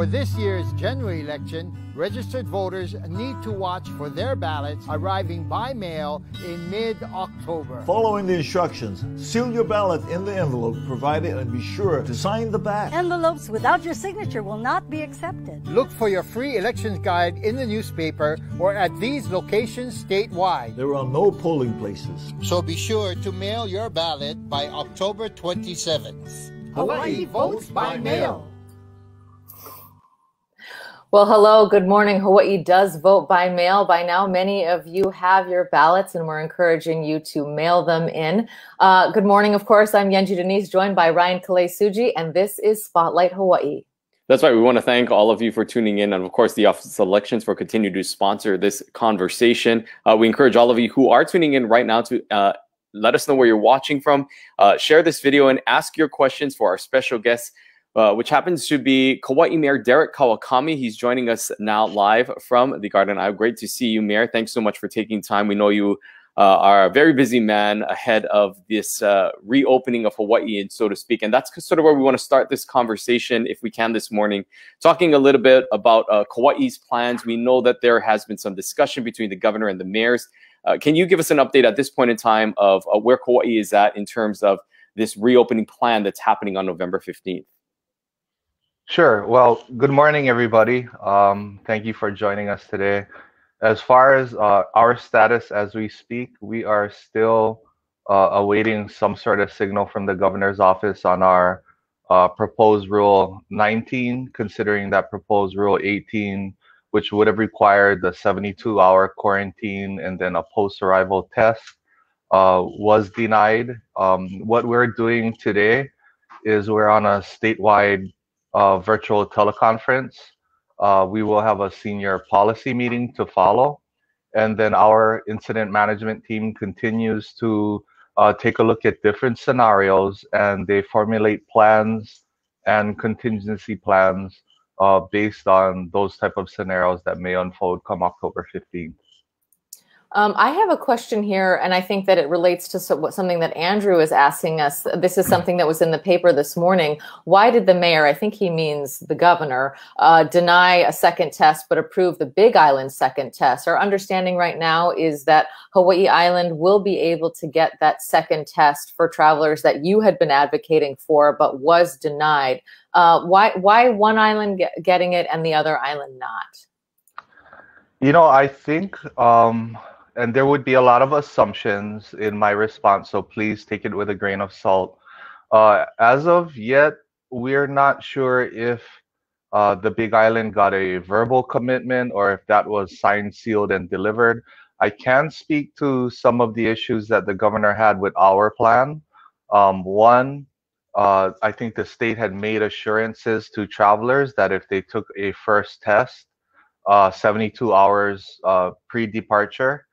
For this year's general election, registered voters need to watch for their ballots arriving by mail in mid-October. Following the instructions, seal your ballot in the envelope provided and be sure to sign the back. Envelopes without your signature will not be accepted. Look for your free elections guide in the newspaper or at these locations statewide. There are no polling places. So be sure to mail your ballot by October 27th. Hawaii votes by mail. Well, hello, good morning. Hawaii does vote by mail. By now, many of you have your ballots, and we're encouraging you to mail them in. Uh, good morning, of course. I'm Yunji de Nies, joined by Ryan Kalei and this is Spotlight Hawaii. That's right. We want to thank all of you for tuning in, and of course, the Office of Elections for continuing to sponsor this conversation. Uh, we encourage all of you who are tuning in right now to uh, let us know where you're watching from. Uh, share this video and ask your questions for our special guests uh, which happens to be Kauai Mayor Derek Kawakami. He's joining us now live from the Garden Isle. Great to see you, Mayor. Thanks so much for taking time. We know you uh, are a very busy man ahead of this uh, reopening of Hawaii, and so to speak. And that's sort of where we want to start this conversation, if we can, this morning, talking a little bit about uh, Kauai's plans. We know that there has been some discussion between the governor and the mayors. Uh, can you give us an update at this point in time of uh, where Kauai is at in terms of this reopening plan that's happening on November 15th? Sure. Well, good morning, everybody. Um, thank you for joining us today. As far as uh, our status as we speak, we are still uh, awaiting some sort of signal from the governor's office on our uh, proposed rule 19, considering that proposed rule 18, which would have required the 72 hour quarantine and then a post arrival test, uh, was denied. Um, what we're doing today is we're on a statewide uh, virtual teleconference. Uh, we will have a senior policy meeting to follow. And then our incident management team continues to uh, take a look at different scenarios and they formulate plans and contingency plans uh, based on those type of scenarios that may unfold come October 15th. Um, I have a question here, and I think that it relates to so, something that Andrew is asking us. This is something that was in the paper this morning. Why did the mayor, I think he means the governor, uh, deny a second test but approve the Big Island second test? Our understanding right now is that Hawaii Island will be able to get that second test for travelers that you had been advocating for but was denied. Uh, why, why one island get, getting it and the other island not? You know, I think. Um and there would be a lot of assumptions in my response, so please take it with a grain of salt. Uh, as of yet, we're not sure if uh, the Big Island got a verbal commitment or if that was signed, sealed, and delivered. I can speak to some of the issues that the governor had with our plan. Um, one, uh, I think the state had made assurances to travelers that if they took a first test, uh, 72 hours uh, pre-departure,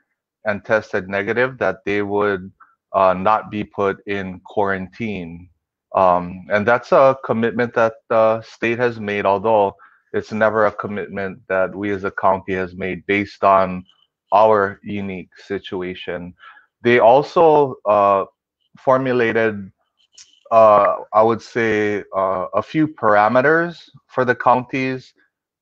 and tested negative, that they would uh, not be put in quarantine. Um, and that's a commitment that the state has made, although it's never a commitment that we as a county has made based on our unique situation. They also uh, formulated, uh, I would say, uh, a few parameters for the counties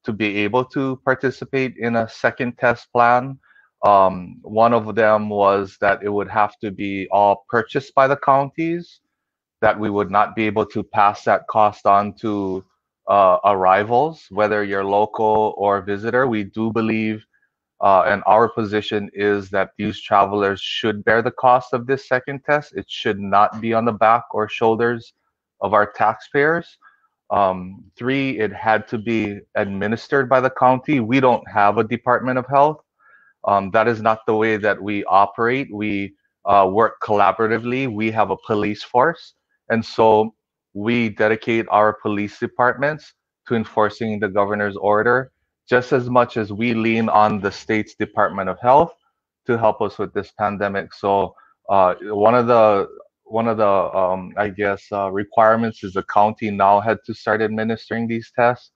to be able to participate in a second test plan. Um, one of them was that it would have to be all purchased by the counties, that we would not be able to pass that cost on to uh, arrivals, whether you're local or visitor. We do believe, uh, and our position is that these travelers should bear the cost of this second test. It should not be on the back or shoulders of our taxpayers. Um, three, it had to be administered by the county. We don't have a Department of Health. Um, that is not the way that we operate. We uh, work collaboratively. We have a police force. And so we dedicate our police departments to enforcing the governor's order just as much as we lean on the state's Department of Health to help us with this pandemic. So uh, one of the one of the um, I guess uh, requirements is the county now had to start administering these tests,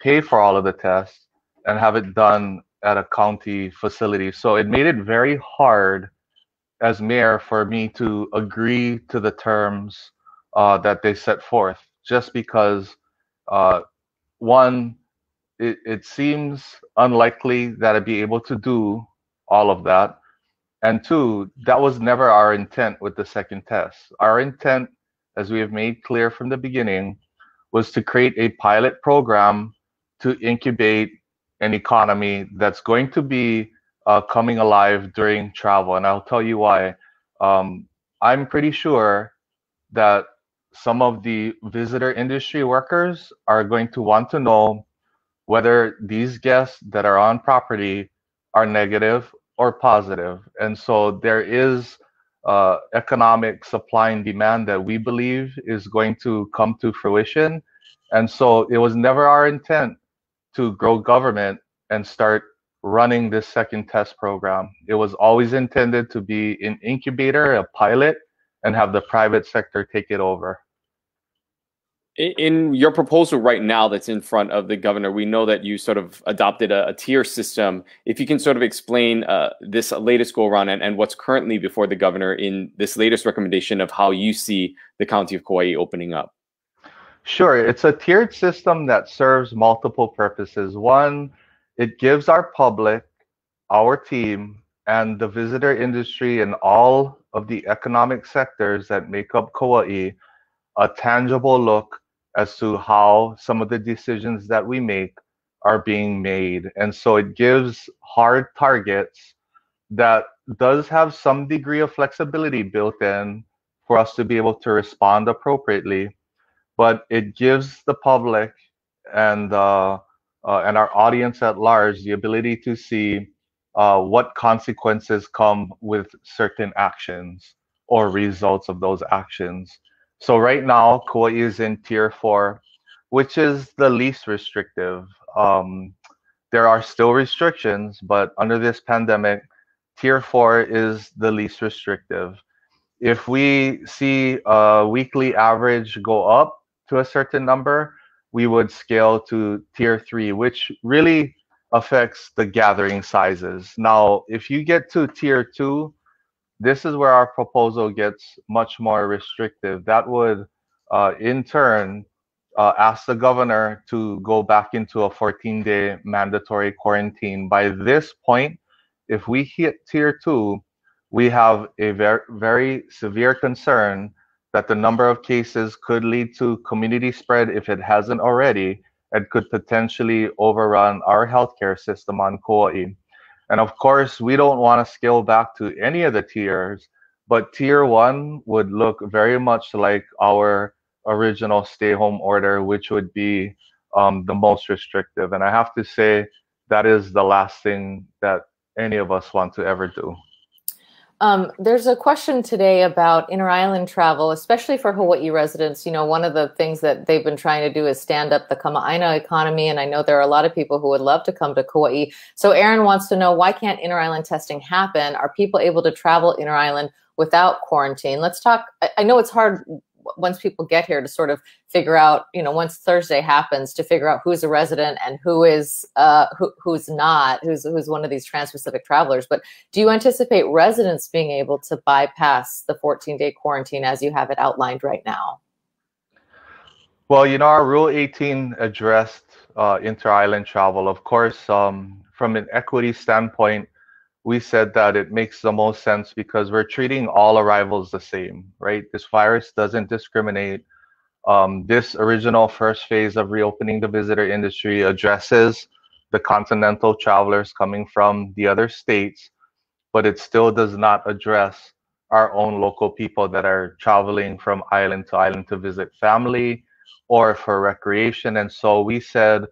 pay for all of the tests, and have it done at a county facility. So it made it very hard as mayor for me to agree to the terms uh, that they set forth, just because uh, one, it, it seems unlikely that I'd be able to do all of that. And two, that was never our intent with the second test. Our intent, as we have made clear from the beginning, was to create a pilot program to incubate an economy that's going to be uh, coming alive during travel. And I'll tell you why. Um, I'm pretty sure that some of the visitor industry workers are going to want to know whether these guests that are on property are negative or positive. And so there is uh, economic supply and demand that we believe is going to come to fruition. And so it was never our intent to grow government and start running this second test program. It was always intended to be an incubator, a pilot, and have the private sector take it over. In your proposal right now that's in front of the governor, we know that you sort of adopted a, a tier system. If you can sort of explain uh, this latest go around and, and what's currently before the governor in this latest recommendation of how you see the county of Kauai opening up. Sure. It's a tiered system that serves multiple purposes. One, it gives our public, our team, and the visitor industry and all of the economic sectors that make up Kauai a tangible look as to how some of the decisions that we make are being made. And so it gives hard targets that does have some degree of flexibility built in for us to be able to respond appropriately. But it gives the public and uh, uh, and our audience at large the ability to see uh, what consequences come with certain actions or results of those actions. So right now, Kauai is in tier four, which is the least restrictive. Um, there are still restrictions, but under this pandemic, tier four is the least restrictive. If we see a weekly average go up to a certain number, we would scale to tier three, which really affects the gathering sizes. Now, if you get to tier two, this is where our proposal gets much more restrictive. That would, uh, in turn, uh, ask the governor to go back into a 14 day mandatory quarantine. By this point, if we hit tier two, we have a very, very severe concern that the number of cases could lead to community spread if it hasn't already and could potentially overrun our healthcare system on Kauai. And of course, we don't want to scale back to any of the tiers, but tier one would look very much like our original stay home order, which would be um, the most restrictive. And I have to say, that is the last thing that any of us want to ever do. Um, there's a question today about inter-island travel, especially for Hawaii residents. You know, one of the things that they've been trying to do is stand up the Kama'aina economy, and I know there are a lot of people who would love to come to Kauai. So Aaron wants to know why can't inter-island testing happen? Are people able to travel inter-island without quarantine? Let's talk. I, I know it's hard once people get here to sort of figure out, you know, once Thursday happens to figure out who's a resident and who is uh, who, who's not, who's who's one of these trans-Pacific travelers. But do you anticipate residents being able to bypass the 14-day quarantine as you have it outlined right now? Well, you know, our Rule 18 addressed uh, inter-island travel. Of course, um, from an equity standpoint, we said that it makes the most sense because we're treating all arrivals the same, right? This virus doesn't discriminate. Um, this original first phase of reopening the visitor industry addresses the continental travelers coming from the other states, but it still does not address our own local people that are traveling from island to island to visit family or for recreation. And so we said,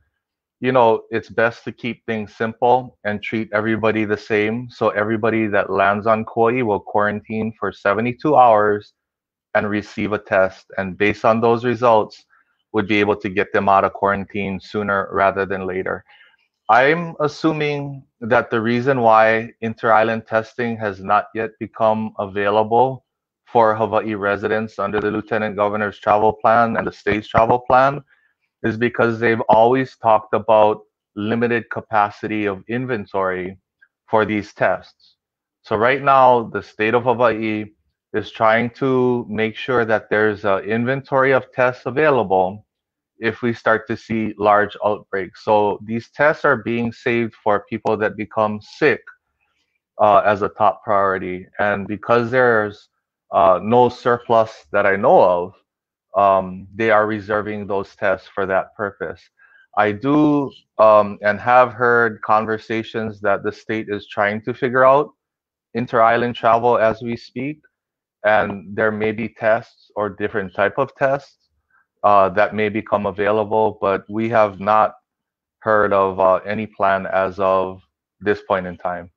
you know, it's best to keep things simple and treat everybody the same. So everybody that lands on Kauai will quarantine for 72 hours and receive a test. And based on those results, would be able to get them out of quarantine sooner rather than later. I'm assuming that the reason why inter-island testing has not yet become available for Hawaii residents under the Lieutenant Governor's travel plan and the state's travel plan is because they've always talked about limited capacity of inventory for these tests. So right now, the state of Hawaii is trying to make sure that there's an inventory of tests available if we start to see large outbreaks. So these tests are being saved for people that become sick uh, as a top priority. And because there's uh, no surplus that I know of, um, they are reserving those tests for that purpose. I do um, and have heard conversations that the state is trying to figure out inter-island travel as we speak, and there may be tests or different type of tests uh, that may become available, but we have not heard of uh, any plan as of this point in time.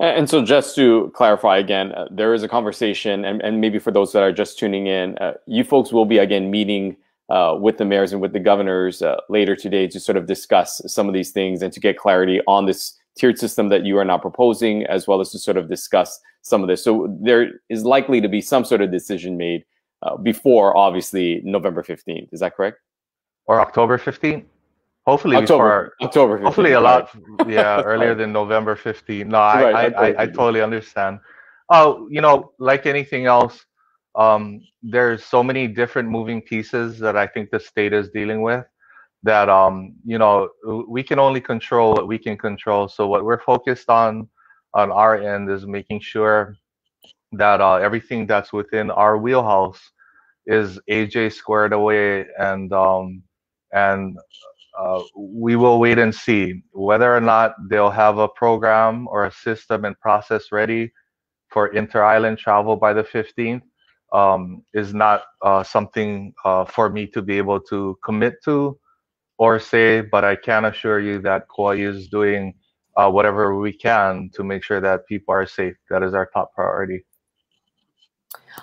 And so, just to clarify again, uh, there is a conversation, and, and maybe for those that are just tuning in, uh, you folks will be again meeting uh, with the mayors and with the governors uh, later today to sort of discuss some of these things and to get clarity on this tiered system that you are now proposing, as well as to sort of discuss some of this. So, there is likely to be some sort of decision made uh, before, obviously, November 15th. Is that correct? Or October 15th? Hopefully October, before, October 15th, hopefully a lot, yeah, earlier than November 15th. No, I, Right, I, I, I totally understand. Oh, you know, like anything else, um, there's so many different moving pieces that I think the state is dealing with that, um, you know, we can only control what we can control. So what we're focused on on our end is making sure that uh, everything that's within our wheelhouse is AJ squared away and um, and uh, we will wait and see whether or not they'll have a program or a system and process ready for inter-island travel by the 15th um, is not uh, something uh, for me to be able to commit to or say, but I can assure you that Kauai is doing uh, whatever we can to make sure that people are safe. That is our top priority.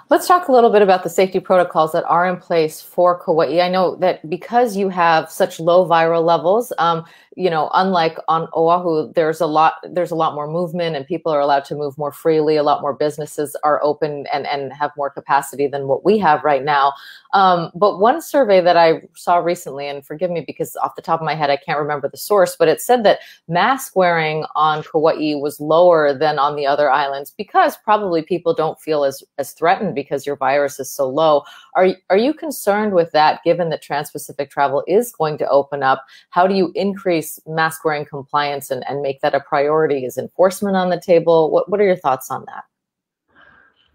Let's talk a little bit about the safety protocols that are in place for Kauai. I know that because you have such low viral levels, um, you know, unlike on Oahu, there's a lot there's a lot more movement and people are allowed to move more freely. A lot more businesses are open and and have more capacity than what we have right now. Um, but one survey that I saw recently, and forgive me because off the top of my head I can't remember the source, but it said that mask wearing on Kauai was lower than on the other islands because probably people don't feel as as threatened because your virus is so low. Are are you concerned with that given that trans-Pacific travel is going to open up? How do you increase mask wearing compliance and, and make that a priority? Is enforcement on the table? What what are your thoughts on that?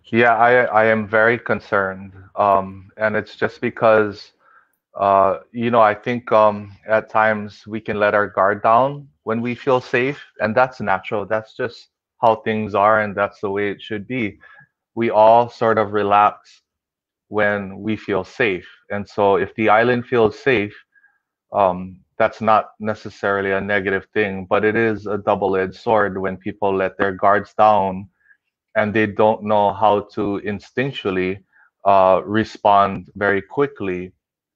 Yeah, I I am very concerned, um, and it's just because, uh, you know, I think um, at times we can let our guard down when we feel safe, and that's natural. That's just how things are, and that's the way it should be. We all sort of relax when we feel safe, and so if the island feels safe, um, that's not necessarily a negative thing, but it is a double-edged sword when people let their guards down and they don't know how to instinctually uh, respond very quickly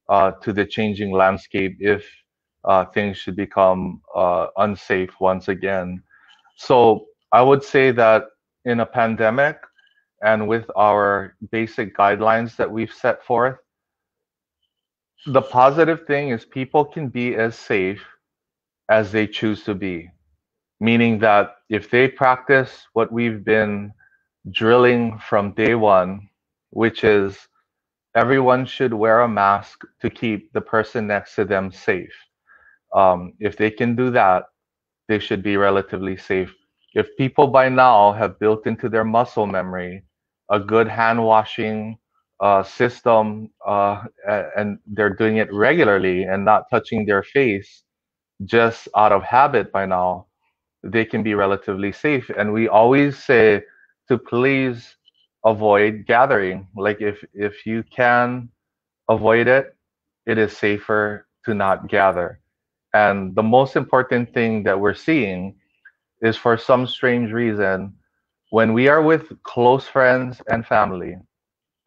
uh, to the changing landscape if uh, things should become uh, unsafe once again. So I would say that in a pandemic and with our basic guidelines that we've set forth, the positive thing is people can be as safe as they choose to be, meaning that if they practice what we've been drilling from day one, which is everyone should wear a mask to keep the person next to them safe. Um, if they can do that, they should be relatively safe. If people by now have built into their muscle memory a good hand washing uh, system uh, and they're doing it regularly and not touching their face just out of habit by now, they can be relatively safe. And we always say, to please avoid gathering. Like if if you can avoid it, it is safer to not gather. And the most important thing that we're seeing is for some strange reason, when we are with close friends and family,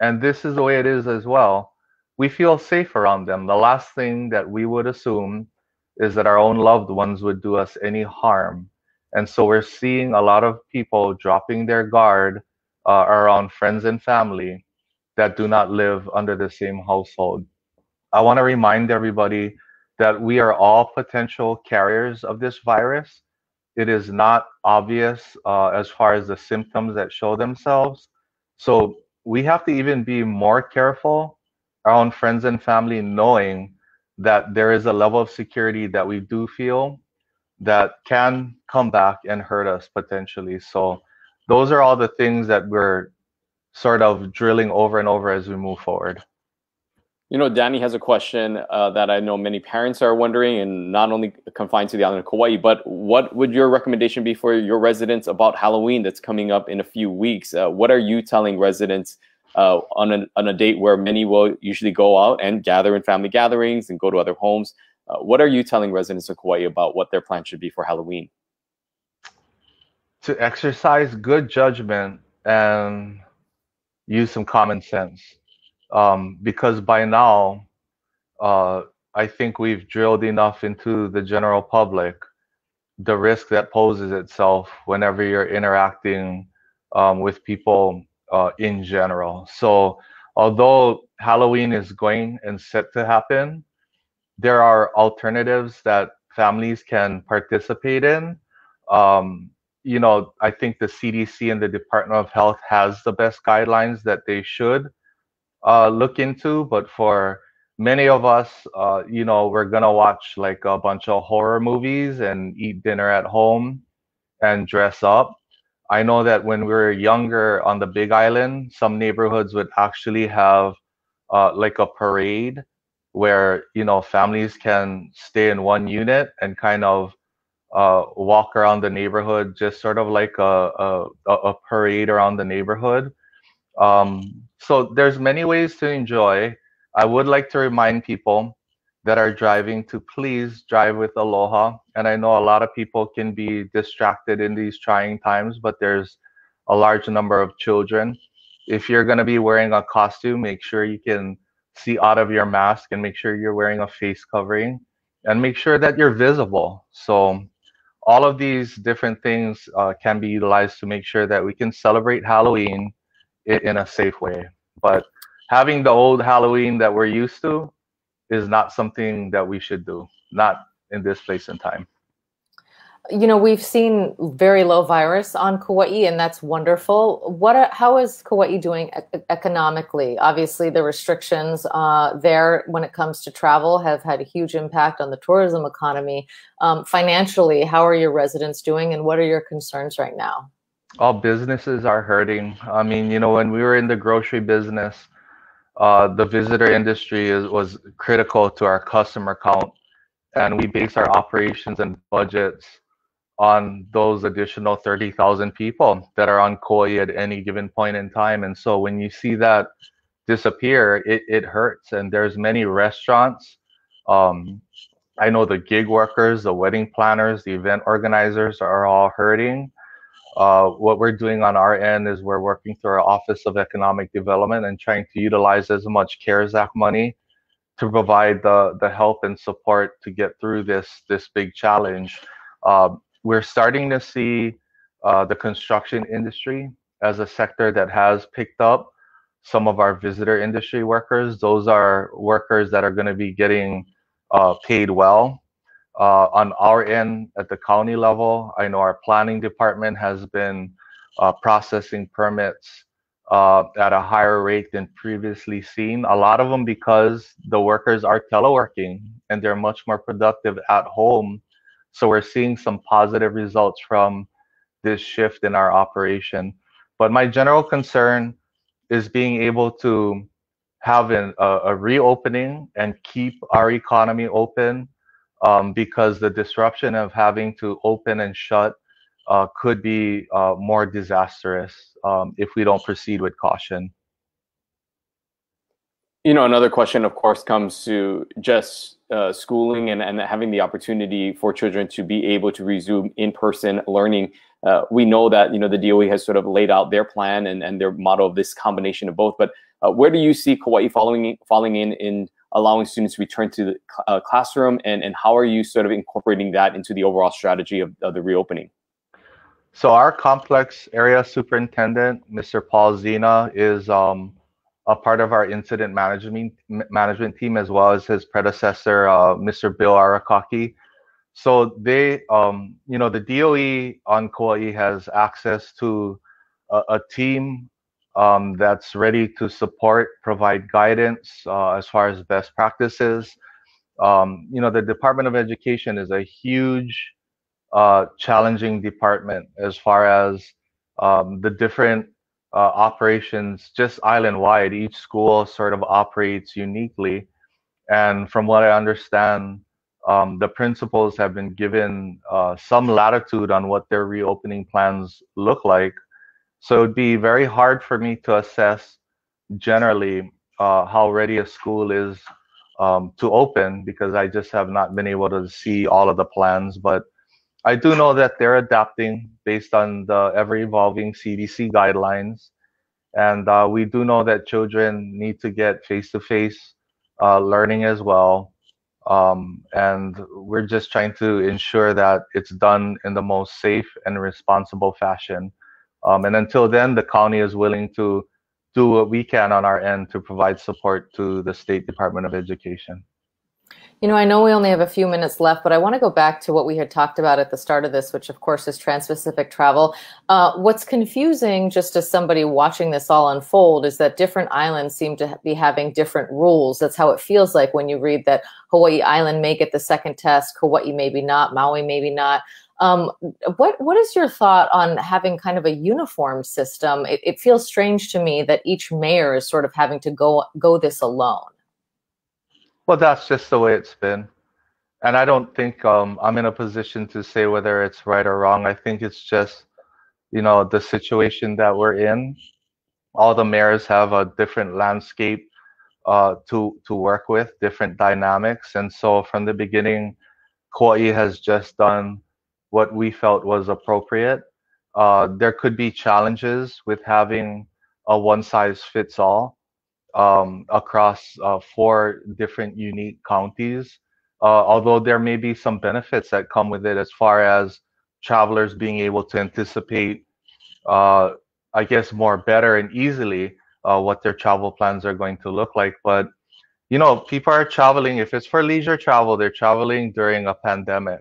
and this is the way it is as well, we feel safe around them. The last thing that we would assume is that our own loved ones would do us any harm. And so we're seeing a lot of people dropping their guard uh, around friends and family that do not live under the same household. I want to remind everybody that we are all potential carriers of this virus. It is not obvious uh, as far as the symptoms that show themselves. So we have to even be more careful around friends and family, knowing that there is a level of security that we do feel that can come back and hurt us potentially. So those are all the things that we're sort of drilling over and over as we move forward. You know, Danny has a question uh, that I know many parents are wondering, and not only confined to the island of Kauai, but what would your recommendation be for your residents about Halloween that's coming up in a few weeks? Uh, what are you telling residents uh, on, a, on a date where many will usually go out and gather in family gatherings and go to other homes? Uh, what are you telling residents of Kauai about what their plan should be for Halloween? To exercise good judgment and use some common sense um, because by now, uh, I think we've drilled enough into the general public the risk that poses itself whenever you're interacting um, with people uh, in general. So, although Halloween is going and set to happen, there are alternatives that families can participate in. Um, you know, I think the CDC and the Department of Health has the best guidelines that they should uh, look into. But for many of us, uh, you know, we're gonna watch like a bunch of horror movies and eat dinner at home and dress up. I know that when we were younger on the Big Island, some neighborhoods would actually have uh, like a parade where you know families can stay in one unit and kind of uh, walk around the neighborhood, just sort of like a a, a parade around the neighborhood. Um, so there's many ways to enjoy. I would like to remind people that are driving to please drive with aloha. And I know a lot of people can be distracted in these trying times, but there's a large number of children. If you're going to be wearing a costume, make sure you can see out of your mask and make sure you're wearing a face covering and make sure that you're visible. So all of these different things uh, can be utilized to make sure that we can celebrate Halloween in a safe way. But having the old Halloween that we're used to is not something that we should do, not in this place and time. You know, we've seen very low virus on Kauai, and that's wonderful. What? Are, how is Kauai doing economically? Obviously, the restrictions uh, there when it comes to travel have had a huge impact on the tourism economy. Um, financially, how are your residents doing, and what are your concerns right now? All businesses are hurting. I mean, you know, when we were in the grocery business, uh, the visitor industry is, was critical to our customer count, and we base our operations and budgets on those additional 30,000 people that are on Kauai at any given point in time. And so when you see that disappear, it, it hurts. And there's many restaurants. Um, I know the gig workers, the wedding planners, the event organizers are all hurting. Uh, what we're doing on our end is we're working through our Office of Economic Development and trying to utilize as much CARES Act money to provide the, the help and support to get through this, this big challenge. Uh, we're starting to see uh, the construction industry as a sector that has picked up some of our visitor industry workers. Those are workers that are going to be getting uh, paid well uh, on our end at the county level, I know our planning department has been uh, processing permits uh, at a higher rate than previously seen. A lot of them because the workers are teleworking and they're much more productive at home. So we're seeing some positive results from this shift in our operation. But my general concern is being able to have an, a, a reopening and keep our economy open um, because the disruption of having to open and shut uh, could be uh, more disastrous um, if we don't proceed with caution. You know, another question, of course, comes to just uh, schooling and, and having the opportunity for children to be able to resume in-person learning. Uh, we know that you know the DOE has sort of laid out their plan and, and their model of this combination of both. But uh, where do you see Kauai following falling in in allowing students to return to the uh, classroom and, and how are you sort of incorporating that into the overall strategy of, of the reopening? So our complex area superintendent, Mr. Paul Zina, is um, a part of our incident management management team as well as his predecessor, uh, Mr. Bill Arakaki. So they, um, you know, the DOE on Kauai has access to a, a team um, that's ready to support, provide guidance uh, as far as best practices. Um, you know, the Department of Education is a huge, uh, challenging department as far as um, the different uh, operations, just island wide. Each school sort of operates uniquely. And from what I understand, um, the principals have been given uh, some latitude on what their reopening plans look like. So it would be very hard for me to assess generally uh, how ready a school is um, to open because I just have not been able to see all of the plans. But I do know that they're adapting based on the ever evolving CDC guidelines. And uh, we do know that children need to get face to face learning as well. Um, and we're just trying to ensure that it's done in the most safe and responsible fashion. Um, and until then, the county is willing to do what we can on our end to provide support to the State Department of Education. You know, I know we only have a few minutes left, but I want to go back to what we had talked about at the start of this, which of course is trans-Pacific travel. Uh, what's confusing, just as somebody watching this all unfold, is that different islands seem to be having different rules. That's how it feels like when you read that Hawaii Island may get the second test, Kauai maybe not, Maui maybe not. Um, what what is your thought on having kind of a uniform system? It, it feels strange to me that each mayor is sort of having to go go this alone. Well, that's just the way it's been. And I don't think um, I'm in a position to say whether it's right or wrong. I think it's just, you know, the situation that we're in. All the mayors have a different landscape uh, to to work with, different dynamics. And so from the beginning, Kauai has just done what we felt was appropriate. Uh, there could be challenges with having a one size fits all um, across uh, four different unique counties. Uh, although there may be some benefits that come with it as far as travelers being able to anticipate, uh, I guess, more better and easily uh, what their travel plans are going to look like. But, you know, people are traveling, if it's for leisure travel, they're traveling during a pandemic.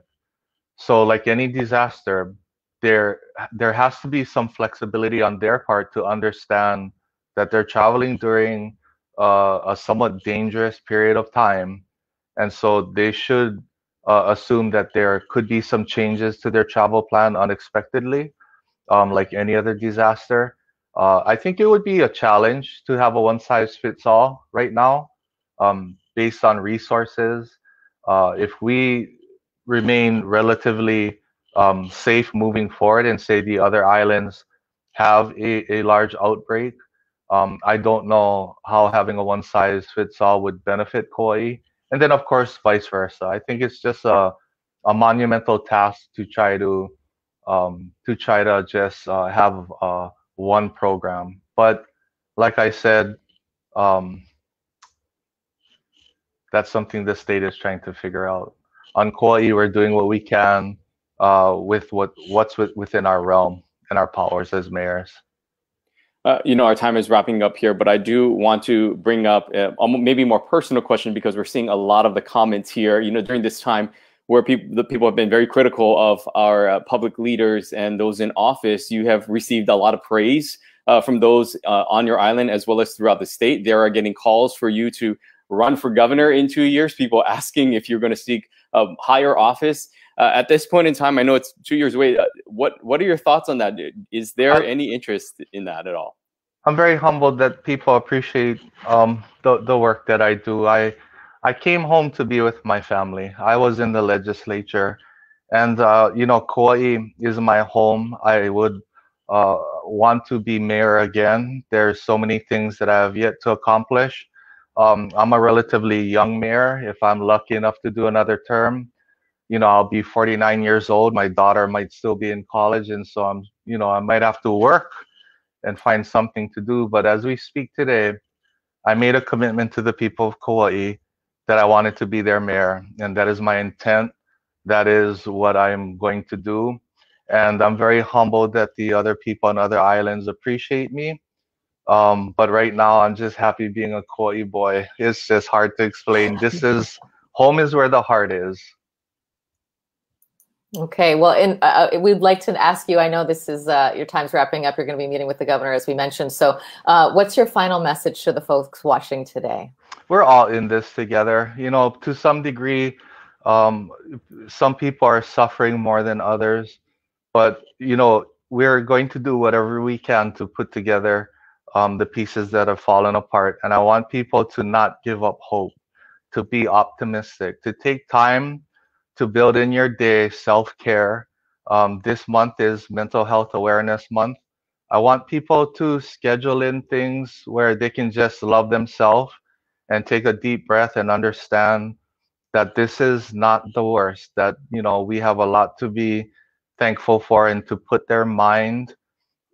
So, like any disaster, there there has to be some flexibility on their part to understand that they're traveling during uh, a somewhat dangerous period of time, and so they should uh, assume that there could be some changes to their travel plan unexpectedly, um, like any other disaster. Uh, I think it would be a challenge to have a one-size-fits-all right now, um, based on resources. Uh, if we remain relatively um, safe moving forward and say the other islands have a, a large outbreak, um, I don't know how having a one size fits all would benefit Kauai. And then, of course, vice versa. I think it's just a, a monumental task to try to um, to try to just uh, have uh, one program. But like I said, um, that's something the state is trying to figure out. On Kauai, we're doing what we can uh, with what what's with, within our realm and our powers as mayors. Uh, you know, our time is wrapping up here, but I do want to bring up uh, maybe more personal question because we're seeing a lot of the comments here. You know, during this time where people the people have been very critical of our uh, public leaders and those in office, you have received a lot of praise uh, from those uh, on your island as well as throughout the state. They are getting calls for you to run for governor in two years. People asking if you're going to seek a higher office. Uh, at this point in time, I know it's two years away. Uh, what what are your thoughts on that? Is there I, any interest in that at all? I'm very humbled that people appreciate um, the the work that I do. I I came home to be with my family. I was in the legislature, and uh, you know, Kauai is my home. I would uh, want to be mayor again. There's so many things that I have yet to accomplish. Um, I'm a relatively young mayor. If I'm lucky enough to do another term, you know, I'll be 49 years old. My daughter might still be in college, and so I'm, you know, I might have to work and find something to do. But as we speak today, I made a commitment to the people of Kauai that I wanted to be their mayor, and that is my intent. That is what I'm going to do. And I'm very humbled that the other people on other islands appreciate me. Um, but right now, I'm just happy being a Kauai boy. It's just hard to explain. This is home is where the heart is. Okay, well, and uh, uh, we'd like to ask you. I know this is uh, your time's wrapping up. You're going to be meeting with the governor, as we mentioned. So, uh, what's your final message to the folks watching today? we're all in this together. You know, to some degree, um, some people are suffering more than others, but you know, we're going to do whatever we can to put together um, the pieces that have fallen apart. And I want people to not give up hope, to be optimistic, to take time to build in your day self care. Um, this month is Mental Health Awareness Month. I want people to schedule in things where they can just love themselves and take a deep breath and understand that this is not the worst, that, you know, we have a lot to be thankful for and to put their mind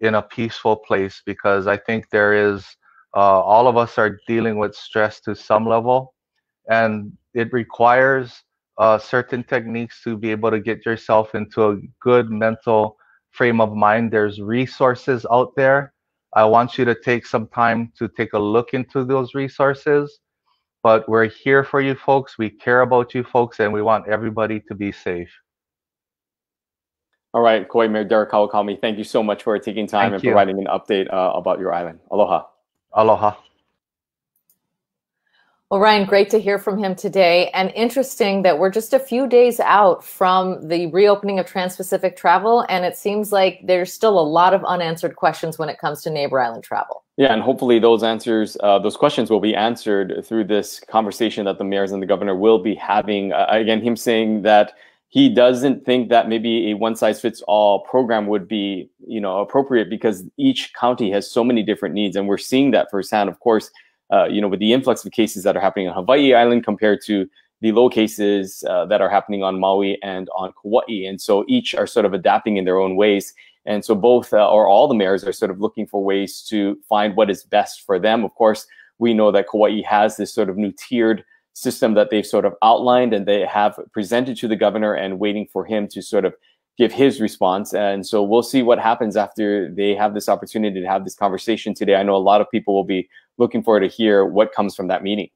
in a peaceful place because I think there is, uh, all of us are dealing with stress to some level and it requires uh, certain techniques to be able to get yourself into a good mental frame of mind. There's resources out there. I want you to take some time to take a look into those resources. But we're here for you folks. We care about you folks, and we want everybody to be safe. All right, Kauai Mayor Derek Kawakami, thank you so much for taking time Thank and you. providing an update uh, about your island. Aloha. Aloha. Well, Ryan, great to hear from him today. And interesting that we're just a few days out from the reopening of Trans Pacific travel. And it seems like there's still a lot of unanswered questions when it comes to neighbor island travel. Yeah, and hopefully those answers, uh, those questions will be answered through this conversation that the mayors and the governor will be having. Uh, again, him saying that he doesn't think that maybe a one size fits all program would be, you know, appropriate because each county has so many different needs, and we're seeing that firsthand. Of course, uh, you know, with the influx of cases that are happening on Hawaii Island compared to the low cases uh, that are happening on Maui and on Kauai, and so each are sort of adapting in their own ways. And so both uh, or all the mayors are sort of looking for ways to find what is best for them. Of course, we know that Kauai has this sort of new tiered system that they've sort of outlined and they have presented to the governor and waiting for him to sort of give his response. And so we'll see what happens after they have this opportunity to have this conversation today. I know a lot of people will be looking forward to hear what comes from that meeting.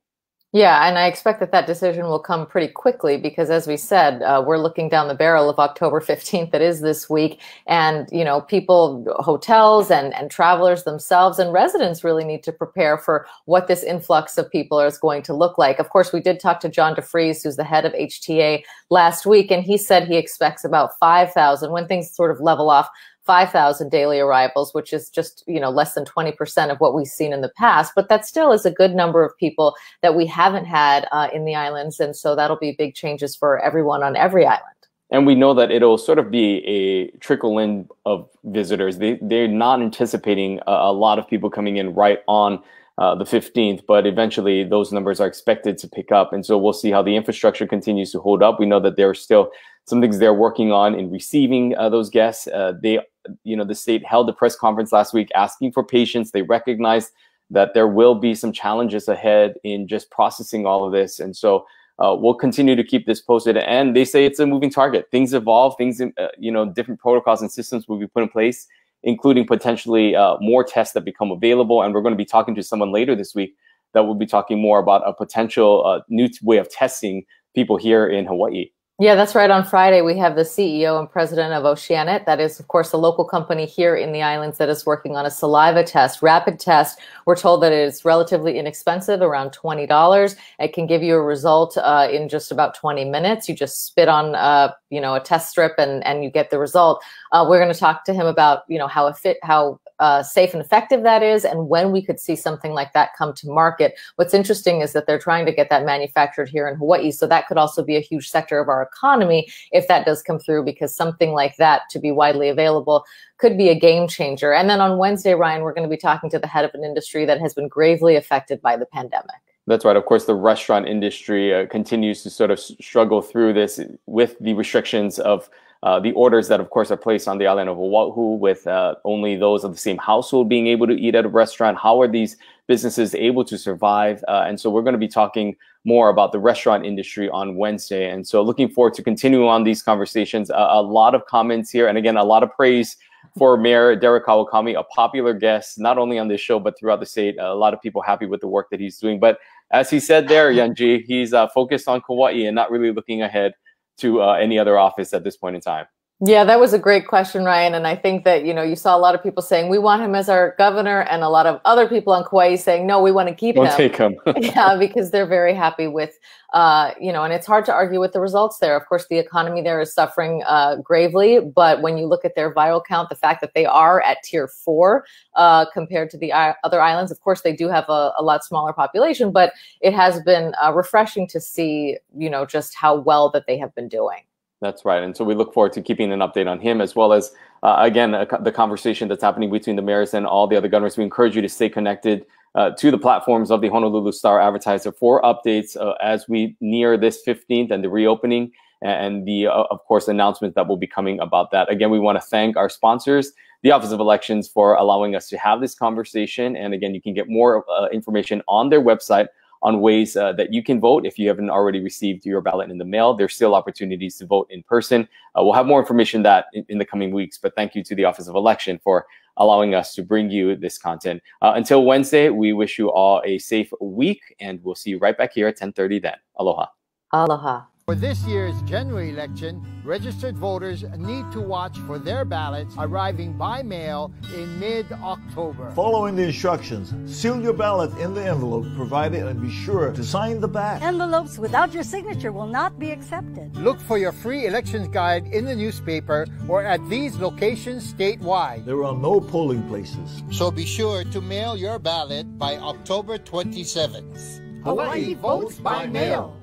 Yeah, and I expect that that decision will come pretty quickly because, as we said, uh, we're looking down the barrel of October 15th. That is this week. And, you know, people, hotels and, and travelers themselves and residents really need to prepare for what this influx of people is going to look like. Of course, we did talk to John DeFries, who's the head of HTA last week, and he said he expects about 5,000 when things sort of level off. 5,000 daily arrivals, which is just, you know, less than 20% of what we've seen in the past. But that still is a good number of people that we haven't had uh, in the islands. And so that'll be big changes for everyone on every island. And we know that it'll sort of be a trickle in of visitors. They, they're not anticipating a, a lot of people coming in right on uh, the 15th, but eventually those numbers are expected to pick up. And so we'll see how the infrastructure continues to hold up. We know that there are still some things they're working on in receiving uh, those guests. Uh, they, you know, the state held a press conference last week asking for patience. They recognized that there will be some challenges ahead in just processing all of this. And so uh, we'll continue to keep this posted. And they say it's a moving target. Things evolve. Things, uh, you know, different protocols and systems will be put in place, including potentially uh, more tests that become available. And we're going to be talking to someone later this week that will be talking more about a potential uh, new way of testing people here in Hawaii. Yeah, that's right. On Friday, we have the CEO and president of Oceanit. That is, of course, a local company here in the islands that is working on a saliva test, rapid test. We're told that it is relatively inexpensive, around $20. It can give you a result uh, in just about 20 minutes. You just spit on, uh, you know, a test strip and, and you get the result. Uh, we're going to talk to him about, you know, how it fit, how uh, safe and effective that is, and when we could see something like that come to market. What's interesting is that they're trying to get that manufactured here in Hawaii, so that could also be a huge sector of our economy if that does come through, because something like that to be widely available could be a game changer. And then on Wednesday, Ryan, we're going to be talking to the head of an industry that has been gravely affected by the pandemic. That's right. Of course, the restaurant industry uh, continues to sort of struggle through this with the restrictions of uh, the orders that, of course, are placed on the island of Oahu, with uh, only those of the same household being able to eat at a restaurant. How are these businesses able to survive? Uh, and so we're going to be talking more about the restaurant industry on Wednesday. And so looking forward to continuing on these conversations. A lot of comments here, and again, a lot of praise for Mayor Derek Kawakami, a popular guest, not only on this show, but throughout the state. a lot of people happy with the work that he's doing. But as he said there, Yunji, he's uh, focused on Kauai and not really looking ahead to uh, any other office at this point in time. Yeah, that was a great question, Ryan. And I think that, you know, you saw a lot of people saying, we want him as our governor, and a lot of other people on Kauai saying, no, we want to keep Don't him. take him. yeah, because they're very happy with, uh, you know, and it's hard to argue with the results there. Of course, the economy there is suffering uh, gravely, but when you look at their viral count, the fact that they are at tier four uh, compared to the I- other islands, of course, they do have a, a lot smaller population, but it has been uh, refreshing to see, you know, just how well that they have been doing. That's right. And so we look forward to keeping an update on him as well as, uh, again, the conversation that's happening between the mayors and all the other governors. We encourage you to stay connected uh, to the platforms of the Honolulu Star Advertiser for updates uh, as we near this 15th and the reopening and the, uh, of course, announcements that will be coming about that. Again, we want to thank our sponsors, the Office of Elections, for allowing us to have this conversation. And again, you can get more uh, information on their website on ways uh, that you can vote if you haven't already received your ballot in the mail. There's still opportunities to vote in person. Uh, we'll have more information that in, in, the coming weeks, but thank you to the Office of Election for allowing us to bring you this content. Uh, until Wednesday, we wish you all a safe week, and we'll see you right back here at 1030 then. Aloha. Aloha. For this year's general election, registered voters need to watch for their ballots arriving by mail in mid-October. Following the instructions, seal your ballot in the envelope provided and be sure to sign the back. Envelopes without your signature will not be accepted. Look for your free elections guide in the newspaper or at these locations statewide. There are no polling places. So be sure to mail your ballot by October 27th. Hawaii votes by mail.